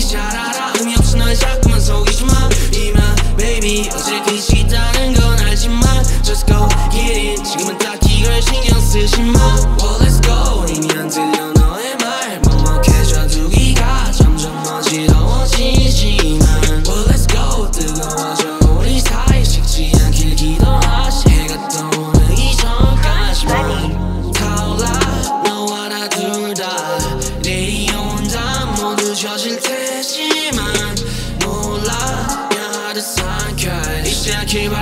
뭔지 잘 알아 널 자꾸만 속이지 마. 이만 baby 어색해 시다는 건 알지만 Just go get it. 지금은 딱히 걸 신경 쓰지 마 came